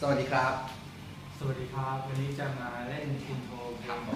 สวัสดีครับ สวัสดีครับ วันนี้จะมาเล่นอินโทรเพลงของ